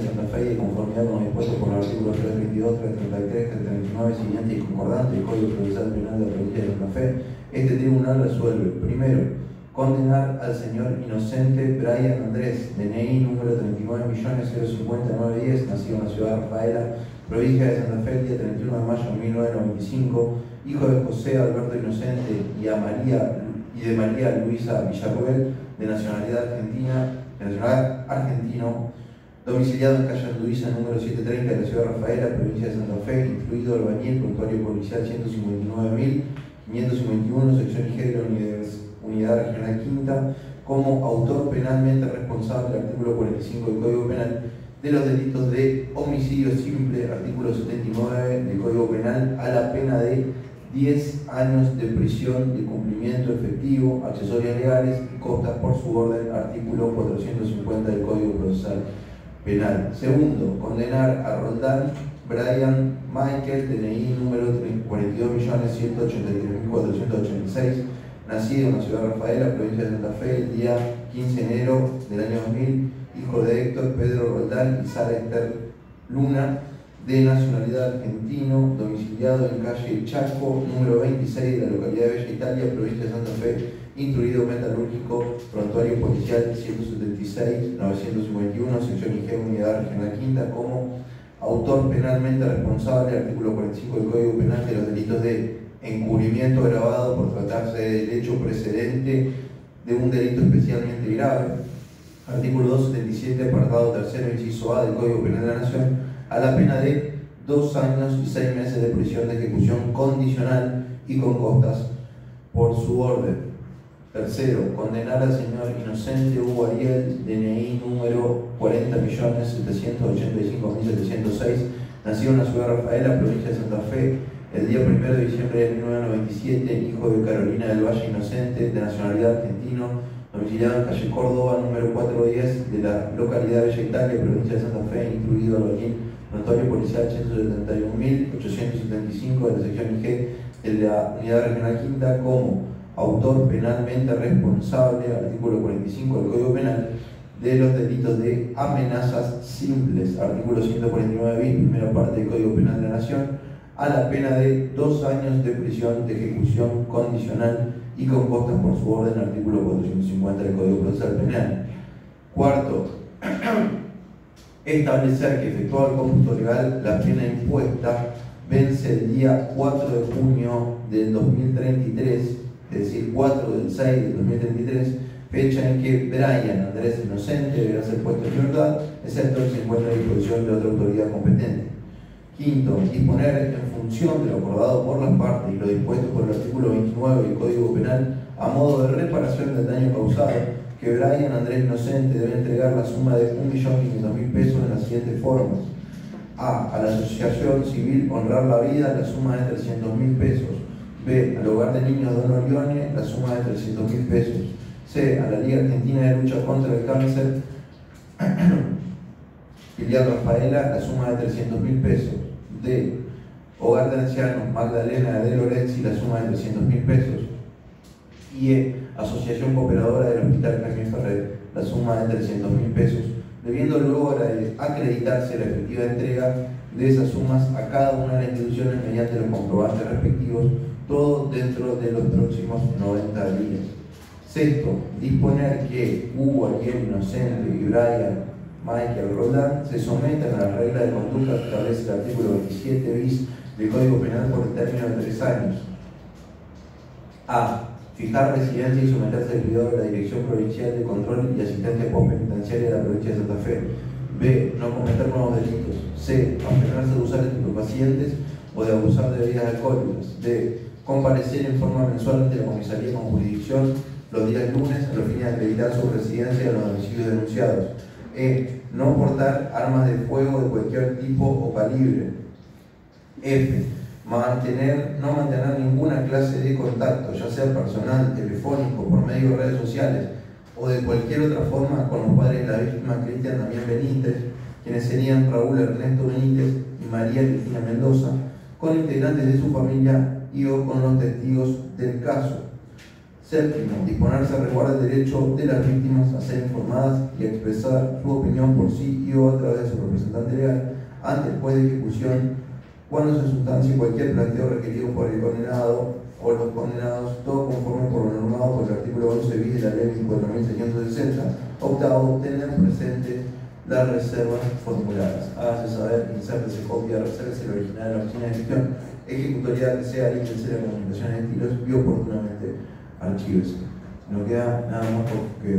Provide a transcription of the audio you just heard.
de Santa Fe y de conformidad con lo dispuesto por los artículos 332, 333, 339 siguientes y concordantes del Código Procesal Penal de la provincia de Santa Fe, este tribunal resuelve, primero, condenar al señor inocente Brian Andrés, DNI número 39.050.910, nacido en la ciudad de Rafaela, provincia de Santa Fe, el día 31 de mayo de 1995, hijo de José Alberto Inocente y, a María, y de María Luisa Villarruel, de nacionalidad argentina, de argentino, domiciliado en calle Anduiza número 730 de la ciudad de Rafaela, provincia de Santa Fe, instruido albañil, prontuario policial 159.551, sección de la Unidad Regional Quinta, como autor penalmente responsable del artículo 45 del Código Penal de los delitos de homicidio simple, artículo 79 del Código Penal, a la pena de 10 años de prisión de cumplimiento efectivo, accesorias legales y costas por su orden, artículo 450 del Código Procesal Penal. Segundo, condenar a Roldán Brian Michael, DNI número 42.183.486, nacido en la ciudad de Rafaela, provincia de Santa Fe, el día 15 de enero del año 2000, hijo de Héctor Pedro Roldán y Sara Esther Luna, de nacionalidad argentino, domiciliado en calle Chaco, número 26 de la localidad de Bella Italia, provincia de Santa Fe, instruido metalúrgico, prontuario policial 176, 951, sección IG, unidad regional quinta, como autor penalmente responsable, artículo 45 del Código Penal, de los delitos de encubrimiento grabado por tratarse del hecho precedente de un delito especialmente grave, artículo 277, apartado tercero, inciso A del Código Penal de la Nación, a la pena de dos años y seis meses de prisión de ejecución condicional y con costas por su orden. Tercero, condenar al señor inocente Hugo Ariel, DNI número 40.785.706, nacido en la ciudad de Rafaela, provincia de Santa Fe, el día 1 de diciembre de 1997, hijo de Carolina del Valle Inocente, de nacionalidad argentino, domiciliado en calle Córdoba, número 410, de la localidad Bella Italia, provincia de Santa Fe, incluido al notorio policial 171.875 de la sección IG de la Unidad Regional Quinta como autor penalmente responsable, artículo 45 del Código Penal, de los delitos de amenazas simples, artículo 149 bis, primera parte del Código Penal de la Nación, a la pena de dos años de prisión de ejecución condicional y con costas por su orden, artículo 450 del Código Procesal Penal. Cuarto, establecer que efectuado el cómputo legal, la pena impuesta vence el día 4 de junio del 2033, es decir, 4 del 6 del 2033, fecha en que Brian Andrés Inocente deberá ser puesto en libertad, excepto si encuentra a disposición de otra autoridad competente. Quinto, disponer en de lo acordado por las partes y lo dispuesto por el artículo 29 del Código Penal a modo de reparación del daño causado que Brian Andrés Inocente debe entregar la suma de 1.500.000 pesos en las siguientes formas. A. A la Asociación Civil Honrar la Vida, la suma de 300.000 pesos. B. Al Hogar de Niños Don Orione, la suma de 300.000 pesos. C. A la Liga Argentina de Lucha contra el Cáncer, filial Rafaela, la suma de 300.000 pesos. D. Hogar de Ancianos Magdalena de Lorenzi, la suma de 300.000 pesos. Y E Asociación Cooperadora del Hospital Jaime Ferrer, la suma de 300 mil pesos, debiendo luego acreditarse la efectiva entrega de esas sumas a cada una de las instituciones mediante los comprobantes respectivos, todo dentro de los próximos 90 días. Sexto, disponer que Hugo, Ariel Inocente y Brian Michael Roldán se sometan a la regla de conducta que establece el artículo 27 bis del Código Penal por el término de tres años. A fijar residencia y someterse al cuidado de la Dirección Provincial de Control y Asistencia Postpenitenciaria de la provincia de Santa Fe. B. No cometer nuevos delitos. C. Abstenerse de usar estupefacientes o de abusar de bebidas alcohólicas. D. Comparecer en forma mensual ante la comisaría con jurisdicción los días lunes a los fines de acreditar su residencia en los domicilios denunciados. E. No portar armas de fuego de cualquier tipo o calibre. F mantener, no mantener ninguna clase de contacto, ya sea personal, telefónico, por medio de redes sociales o de cualquier otra forma con los padres de la víctima Cristian Damián Benítez, quienes serían Raúl Ernesto Benítez y María Cristina Mendoza, con integrantes de su familia y o con los testigos del caso. Séptimo, disponerse a resguardar el derecho de las víctimas a ser informadas y a expresar su opinión por sí y o a través de su representante legal ante el juez de ejecución cuando se sustancie cualquier planteo requerido por el condenado o los condenados, todo conforme por lo normado por el artículo 11 bis de la ley 24.660. Octavo, tener presente las reservas formuladas. Hágase saber, insértese copia, resérvese el original de la oficina de gestión ejecutorial que sea límite de comunicaciones de estilos y oportunamente archivos. No queda nada más porque